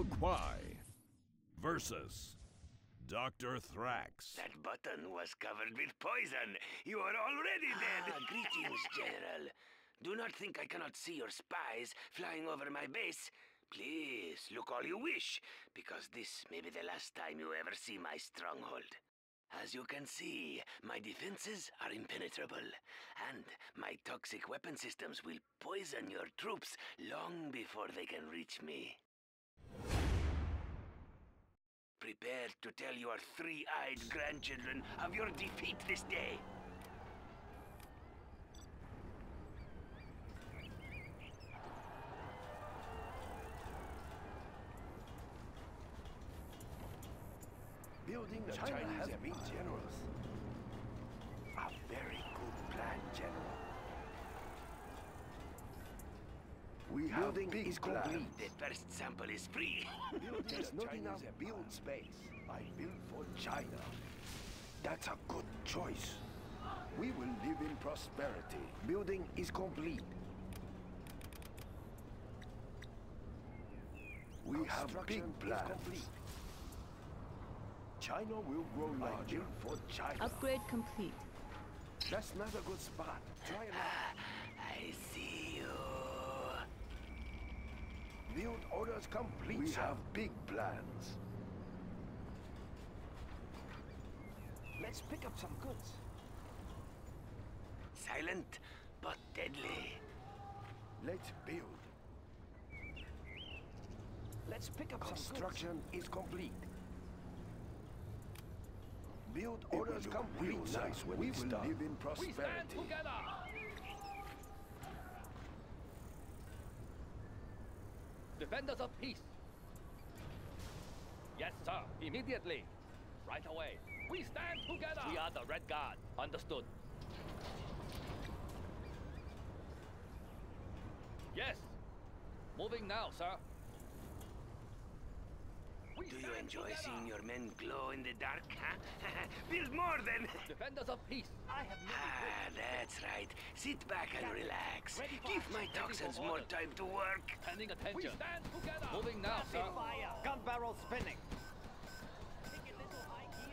General Kwai versus Dr. Thrax. That button was covered with poison. You are already dead. Ah, greetings, General. Do not think I cannot see your spies flying over my base. Please, look all you wish, because this may be the last time you ever see my stronghold. As you can see, my defenses are impenetrable, and my toxic weapon systems will poison your troops long before they can reach me. Prepare to tell your three-eyed grandchildren of your defeat this day. Building the China Chinese has been generous. A very good plan, General. We have Building big is complete. The first sample is free. There's not enough build space. I build for China. That's a good choice. We will live in prosperity. Building is complete. We have big plans. China will grow larger for China. Upgrade complete. That's not a good spot. Try it out. I see you. Build orders complete. We have big plans. Let's pick up some goods. Silent, but deadly. Let's build. Let's pick up some Construction is complete. Build orders complete. Nice when we will done. live in prosperity. We stand together. Defenders of peace. Yes, sir. Immediately. Right away. We stand together. We are the Red Guard. Understood. Yes. Moving now, sir. Do you enjoy seeing your men glow in the dark, huh? Build more then! Defenders of peace! I have Ah, that's right. Sit back and relax. Give my toxins more time to work. Standing attention. We stand together! Moving now, sir. Fire! Gun barrel spinning!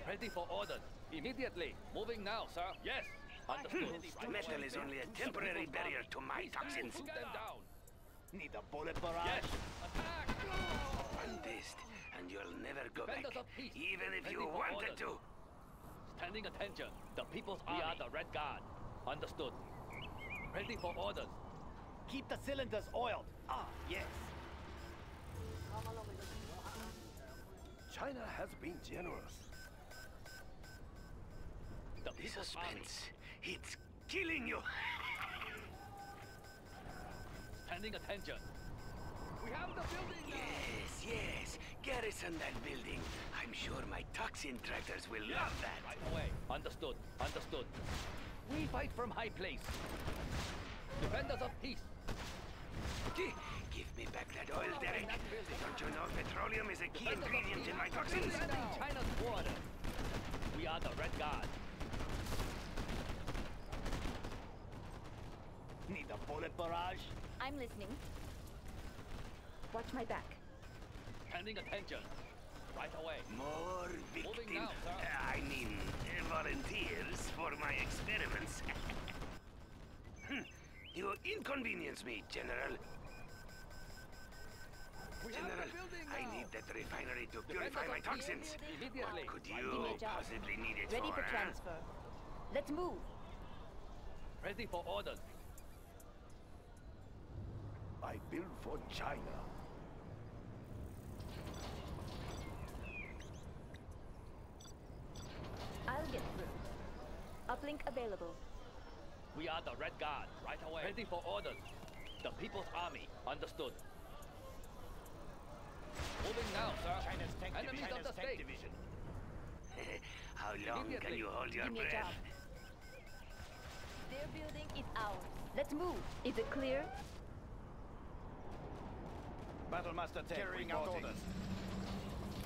Ready for orders. Immediately. Moving now, sir. Yes. Understood. Metal is only a temporary barrier to my toxins. Put them down. Need a bullet barrage? Yes. Attack! One taste and you'll never go back, even if you wanted to. Standing attention. The People's Army. We are the Red Guard. Understood. Ready for orders. Keep the cylinders oiled. Ah, yes. China has been generous. The the suspense, Army. it's killing you. Standing attention. We have the building now. Yes, yes. Garrison that building. I'm sure my toxin tractors will yes. love that. Right away. Understood. Understood. We fight from high place. Defenders of peace. Give me back that oil, Derek. Don't you know petroleum is a key ingredient in my toxins? China's border. We are the Red Guard. Need a bullet barrage? I'm listening. Watch my back. Standing attention. Right away. More victims. Now, I mean, volunteers for my experiments. Hmm. you inconvenience me, General. We General, I need that refinery to purify my toxins. What could you possibly need it Ready for? for transfer. Let's move. Ready for orders. I build for China. I'll get through. Uplink available. We are the Red Guard, right away. Ready for orders. The People's Army, understood. Moving now, sir. China's tank, Enemies China's of the tank state. division. How long can you hold your Give me breath? a job. Their building is ours. Let's move. Is it clear? Battlemaster tank carrying out orders.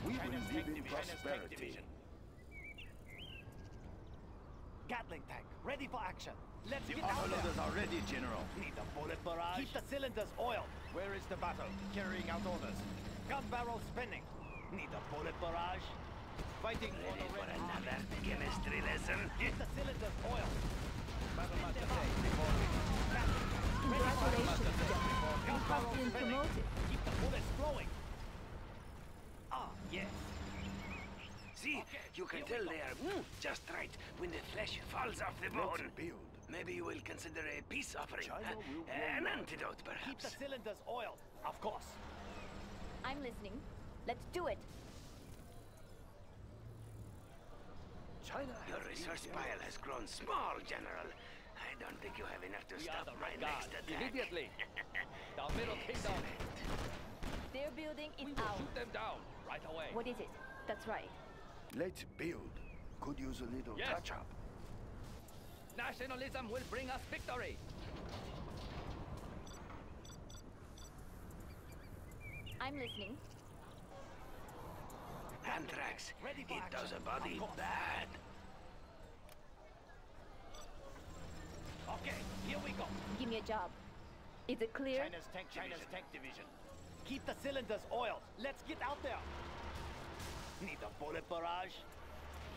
We will live in prosperity. Gatling tank, ready for action. Let's the get out there. are ready, General. Need a bullet barrage? Keep the cylinders oiled. Where is the battle? Carrying out orders. Gun barrel spinning. Need a bullet barrage? Fighting for Ready the for red army. another chemistry lesson? Keep the cylinders oiled. Battlemaster tank reporting. Congratulations, General. You have been promoted. Keep the bullets flowing. Ah, yes. See, you can tell they are mm, just right when the flesh falls off the bone. build. Maybe you will consider a peace offering. China huh? will An antidote, perhaps. Keep the cylinders oiled. Of course. I'm listening. Let's do it. China Your resource pile has grown small, General. I don't think you have enough to We stop the my Red Guard. next attack. Immediately. The middle kingdom. Their building We is will ours. shoot them down right away. What is it? That's right. Let's build. Could use a little Yes. touch up. Nationalism will bring us victory. I'm listening. Anthrax. Ready for It does a body Of bad. Okay, here we go. Give me a job. Is it clear? China's tank China's tank division. Keep the cylinders oiled. Let's get out there. Need a bullet barrage?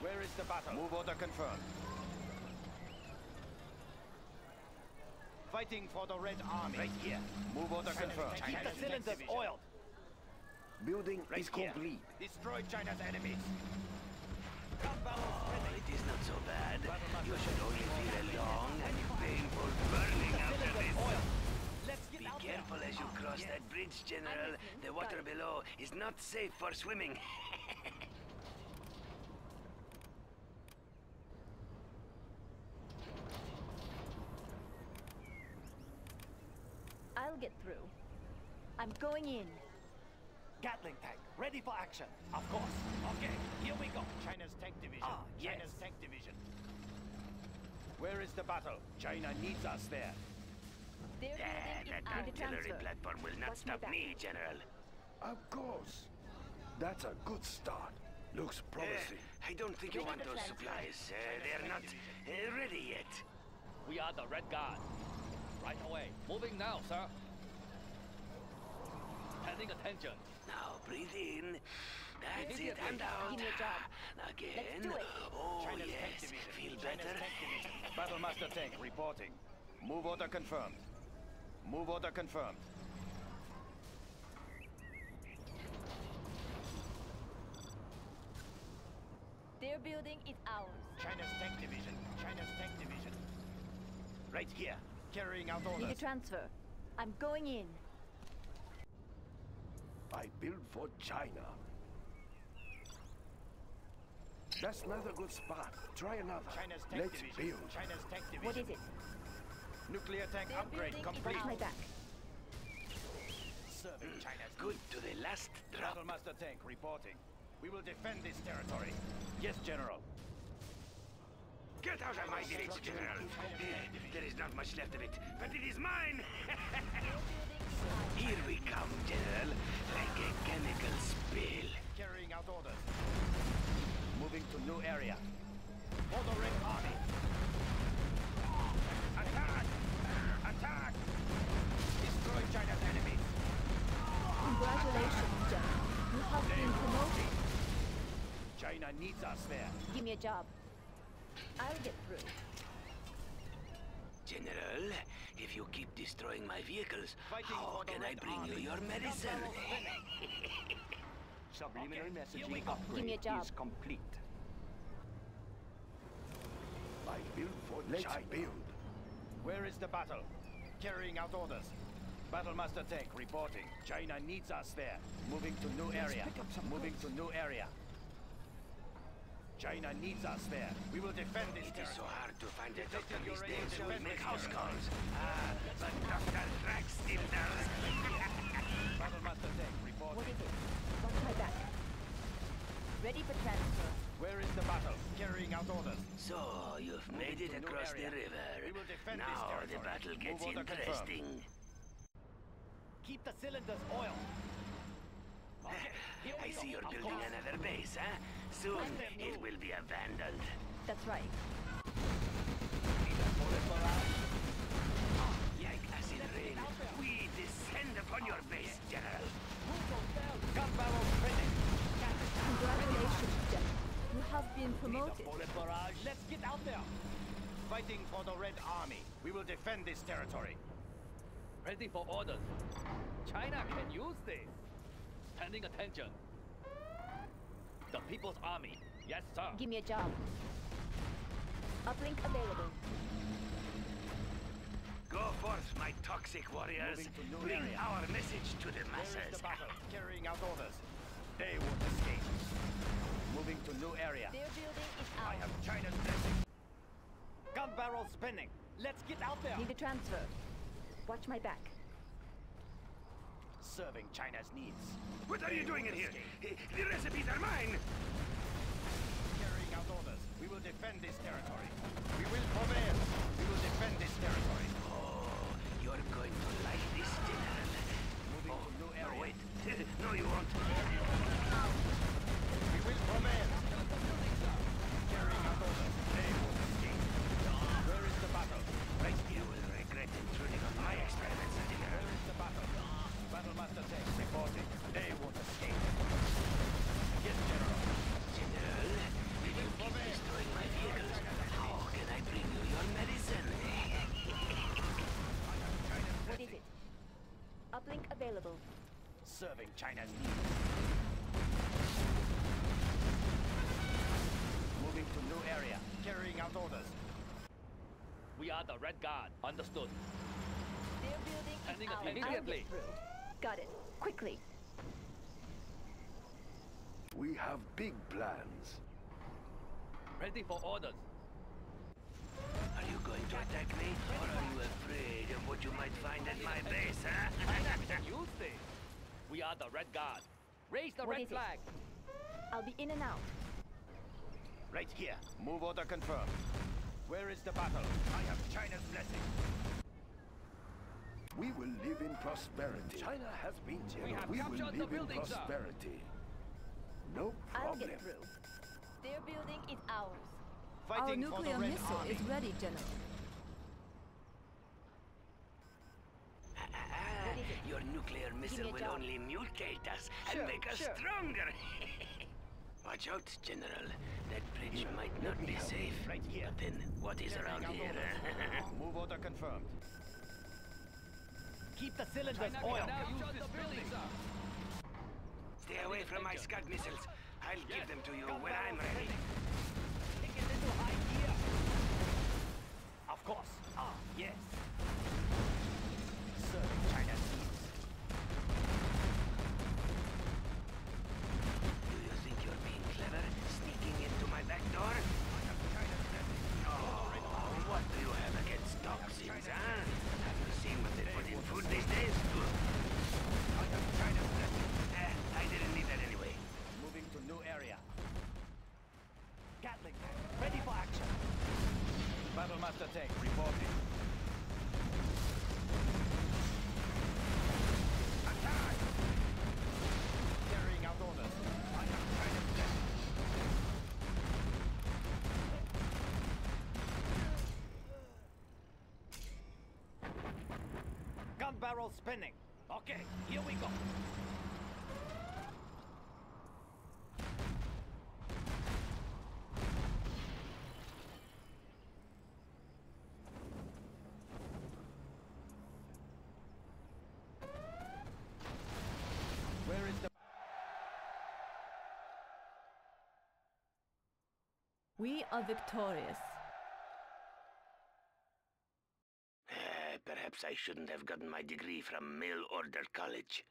Where is the battle? Move order confirmed. Fighting for the Red Army. Right here. Move order confirmed. Keep the cylinders oiled. Building Right is here. complete. Destroy China's enemies. Gun Oh, barrels it is not so bad. You should only feel a long cross Yes. that bridge, General. listening. The water Got below is not safe for swimming. I'll get through. I'm going in. Gatling tank, ready for action. Of course. Okay, here we go. China's tank division. Ah, yes. China's tank division. Where is the battle? China needs us there. Their Ah, building that is artillery platform will not Watch stop me, General. Of course. That's a good start. Looks Uh, promising. I don't think you want those supplies. Uh, they're not uh, ready yet. We are the Red Guard. Right away. Moving now, sir. Paying attention. Now breathe in. That's it, Immediately. and out. Give me a job. Again. do it. Oh, China's yes. Feel China's better? tank. Battlemaster tank reporting. Move order confirmed. Move order confirmed. Their building is ours. China's tank division. China's tank division. Right here. Carrying out orders. Need a transfer. I'm going in. I build for China. That's not a good spot. Try another. China's tank Let's division. build. China's tank division. What is it? Nuclear tank Their upgrade complete. is Watch my back. Serving China's Good to the last drop. Battlemaster tank reporting. We will defend this territory. Yes, General. Get out of my village, General. There is not much left of it, but it is mine. Here we come, General, like a chemical spill. Carrying out orders. Moving to new area. For the Red Army. Attack! Attack! Destroy China's enemies. Congratulations, General. You have been promoted. China needs us there. Give me a job. I'll get through. General, if you keep destroying my vehicles, Fighting how can I Red bring you your medicine? Subliminal here we messaging go. upgrade Give me a job. is complete. I build for Let's China. build. Where is the battle? Carrying out orders. Battlemaster tank reporting. China needs us there. Moving to new area. pick up some Moving to new area. China needs us there. We will defend this It is so hard to find a doctor these days who will defense make house calls. Ah, but Dr. Thrax still does. Battlemaster tank What reporting. is it? Watch my back. Ready for transfer. Where is the battle? Carrying out orders. So, you've made it across the river. We will defend this now the battle gets order confirmed. interesting. Keep the cylinders oiled. Here I see you're building another base, huh? Soon, it will be abandoned. That's right. We descend upon your base, General. Congratulations, General. You have been promoted. Let's get out there. Fighting for the Red Army. We will defend this territory. Ready for orders. China can use this. Standing attention. The People's Army. Yes, sir. Give me a job. Uplink available. Go forth, my toxic warriors. To Bring area. our message to the Where is masses. the battle? Carrying out orders. They won't escape. Moving to new area. Their building is I have China's blessing. Gun barrel spinning. Let's get out there. Need a transfer. Watch my back. Serving China's needs. What are you doing in here? The recipes are mine. Carrying out orders. We will defend this territory. We will prevail. We will defend this territory. Oh, you're going to like this, General. Moving Oh, to new no, wait. no, you won't. We will prevail. Carrying out orders. They won't escape. Where is the battle? Right, you will regret intruding on my experiments, General. Where is the battle? Battlemaster Tech reporting. They won't escape. Yes, General. General, if you keep destroying my vehicles, how can I bring you your medicine? What is it? Uplink available. Serving China's needs. Moving to new area. Carrying out orders. We are the Red Guard. Understood. Their building Standing is ours. Immediately. Got it. Quickly. We have big plans. Ready for orders. Are you going to attack me, or are you afraid of what you might find at my base, huh? China can use this. We are the Red Guard. Raise the What red is it? flag. I'll be in and out. Right here. Move order confirmed. Where is the battle? I have China's blessing. We will live in prosperity. China has been We have We will captured the live in building, sir. prosperity. No I'll get through. Their building is ours. Fighting Our for the nuclear missile Army. is ready, General. What is it? your nuclear missile will job. only mutate us and make us sure. stronger. Watch out, General. That bridge might not be safe. Right here. But then, what is Carrying around here? Move order confirmed. Keep the cylinders China oiled. now use this building. Stay away from my Scud missiles. I'll give them to you Gun when I'm ready. Gear. Of course. Ah, yes. Serving China's needs. Do you think you're being clever, sneaking into my back door? Oh, what do you have against toxins, huh? Have you seen what they put in food these days? Eh, I didn't need that anyway. Moving to new area. Gatling, ready for action. Battlemaster tank reporting. Attack! Gun barrel spinning. Okay, here we go. Where is the We are victorious. Eh, perhaps I shouldn't have gotten my degree from mail order college.